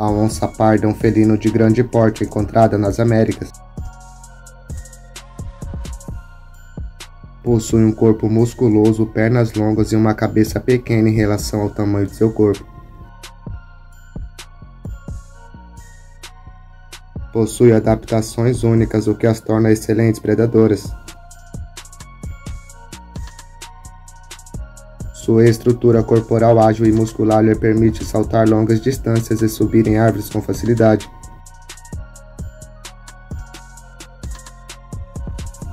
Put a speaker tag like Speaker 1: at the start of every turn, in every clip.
Speaker 1: A onça parda é um felino de grande porte encontrada nas Américas. Possui um corpo musculoso, pernas longas e uma cabeça pequena em relação ao tamanho de seu corpo. Possui adaptações únicas, o que as torna excelentes predadoras. Sua estrutura corporal ágil e muscular lhe permite saltar longas distâncias e subir em árvores com facilidade.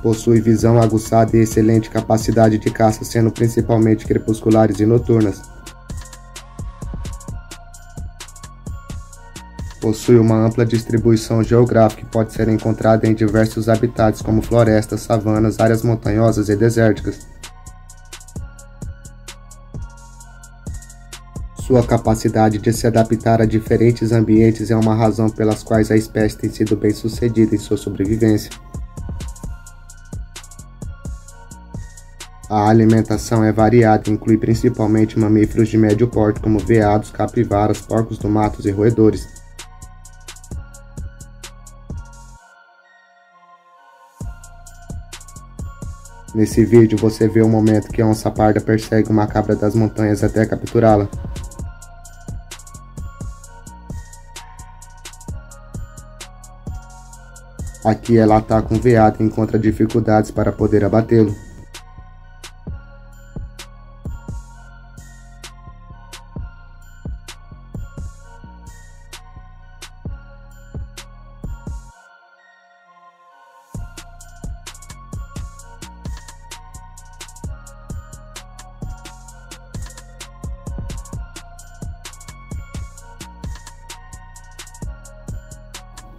Speaker 1: Possui visão aguçada e excelente capacidade de caça, sendo principalmente crepusculares e noturnas. Possui uma ampla distribuição geográfica e pode ser encontrada em diversos habitats como florestas, savanas, áreas montanhosas e desérticas. Sua capacidade de se adaptar a diferentes ambientes é uma razão pelas quais a espécie tem sido bem sucedida em sua sobrevivência. A alimentação é variada e inclui principalmente mamíferos de médio porte como veados, capivaras, porcos do mato e roedores. Nesse vídeo você vê o momento que a onça parda persegue uma cabra das montanhas até capturá-la. Aqui ela ataca um veado e encontra dificuldades para poder abatê-lo.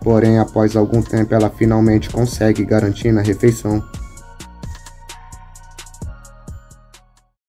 Speaker 1: Porém, após algum tempo, ela finalmente consegue garantir na refeição.